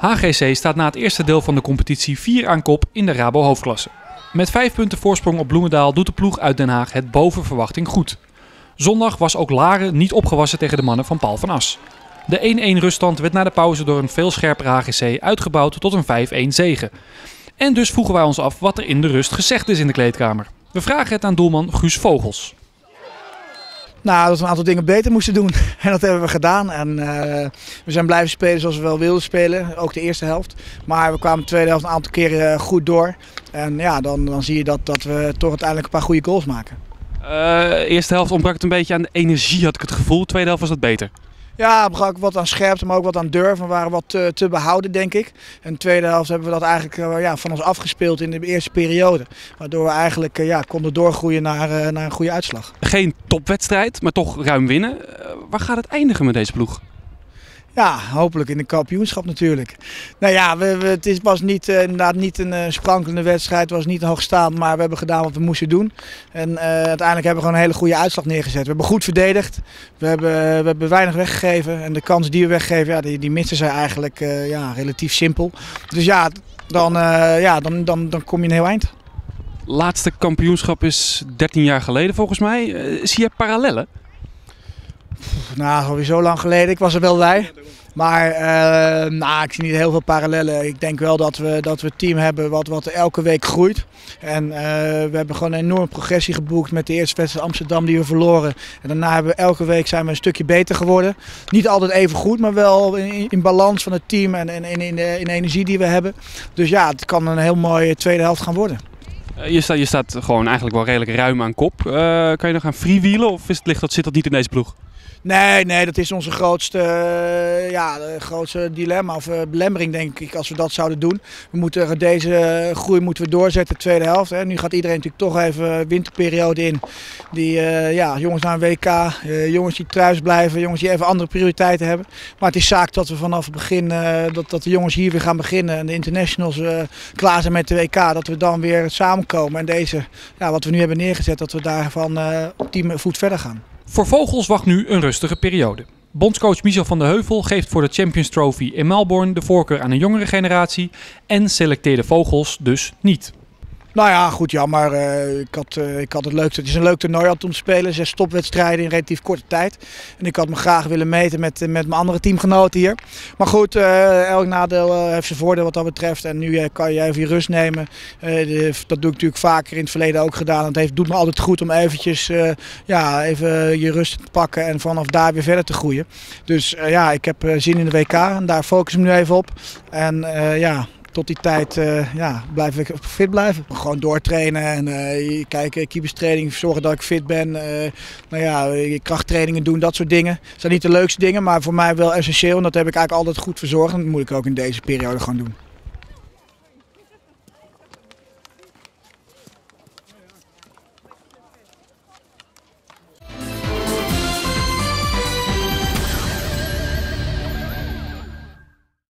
HGC staat na het eerste deel van de competitie 4 aan kop in de Rabo hoofdklasse. Met 5 punten voorsprong op Bloemendaal doet de ploeg uit Den Haag het boven verwachting goed. Zondag was ook Laren niet opgewassen tegen de mannen van Paul van As. De 1-1 ruststand werd na de pauze door een veel scherper HGC uitgebouwd tot een 5-1 zege. En dus vroegen wij ons af wat er in de rust gezegd is in de kleedkamer. We vragen het aan doelman Guus Vogels. Nou, dat we een aantal dingen beter moesten doen. En dat hebben we gedaan. En uh, we zijn blijven spelen zoals we wel wilden spelen. Ook de eerste helft. Maar we kwamen de tweede helft een aantal keren goed door. En ja, dan, dan zie je dat, dat we toch uiteindelijk een paar goede goals maken. Uh, eerste helft ontbrak het een beetje aan energie, had ik het gevoel. Tweede helft was dat beter. Ja, we ook wat aan scherpte, maar ook wat aan durf. We waren wat te, te behouden, denk ik. En de tweede helft hebben we dat eigenlijk uh, ja, van ons afgespeeld in de eerste periode. Waardoor we eigenlijk uh, ja, konden doorgroeien naar, uh, naar een goede uitslag. Geen topwedstrijd, maar toch ruim winnen. waar gaat het eindigen met deze ploeg? Ja, hopelijk in de kampioenschap natuurlijk. Nou ja, we, het is, was niet, uh, inderdaad niet een uh, sprankelende wedstrijd, het was niet hoogstaand, maar we hebben gedaan wat we moesten doen. En uh, uiteindelijk hebben we gewoon een hele goede uitslag neergezet. We hebben goed verdedigd, we hebben, we hebben weinig weggegeven en de kansen die we weggeven, ja, die, die missen ze eigenlijk ja, relatief simpel. Dus ja, dan, ja dan, dan, dan kom je een heel eind. Laatste kampioenschap is 13 jaar geleden volgens mij. zie je parallellen? Nou, alweer zo lang geleden. Ik was er wel bij. Maar uh, nou, ik zie niet heel veel parallellen. Ik denk wel dat we, dat we een team hebben wat, wat elke week groeit. En uh, we hebben gewoon een enorme progressie geboekt met de eerste wedstrijd Amsterdam die we verloren. En daarna hebben we elke week zijn we een stukje beter geworden. Niet altijd even goed, maar wel in, in balans van het team en in, in, in, de, in de energie die we hebben. Dus ja, het kan een heel mooie tweede helft gaan worden. Je staat, je staat gewoon eigenlijk wel redelijk ruim aan kop. Uh, kan je nog gaan freewheelen of is het licht dat zit dat niet in deze ploeg? Nee, nee, dat is onze grootste, uh, ja, grootste dilemma of belemmering, denk ik, als we dat zouden doen. We moeten deze groei moeten we doorzetten, de tweede helft. Hè. Nu gaat iedereen natuurlijk toch even winterperiode in. Die, ja, jongens naar een WK, jongens die thuis blijven, jongens die even andere prioriteiten hebben. Maar het is zaak dat we vanaf het begin, dat, dat de jongens hier weer gaan beginnen en de internationals klaar zijn met de WK. Dat we dan weer en deze, ja, wat we nu hebben neergezet, dat we daarvan op die voet verder gaan. Voor Vogels wacht nu een rustige periode. Bondscoach Michel van der Heuvel geeft voor de Champions Trophy in Melbourne de voorkeur aan een jongere generatie en selecteerde Vogels dus niet. Nou ja, goed, jammer. Uh, ik, had, uh, ik had het leuk. Het is een leuk toernooi om te spelen. Zes stopwedstrijden in relatief korte tijd. En ik had me graag willen meten met, met mijn andere teamgenoten hier. Maar goed, uh, elk nadeel heeft zijn voordeel wat dat betreft. En nu kan je even je rust nemen. Dat doe ik natuurlijk vaker in het verleden ook gedaan. Het heeft, doet me altijd goed om eventjes ja, even je rust te pakken en vanaf daar weer verder te groeien. Dus ja, ik heb zin in de WK en daar focus ik me nu even op. En ja, tot die tijd uh, ja, blijf ik fit blijven. Gewoon doortrainen en uh, kijken, keeperstraining, zorgen dat ik fit ben. Uh, nou ja, krachttrainingen doen, dat soort dingen. Dat zijn niet de leukste dingen, maar voor mij wel essentieel. En dat heb ik eigenlijk altijd goed verzorgd. En dat moet ik ook in deze periode gewoon doen.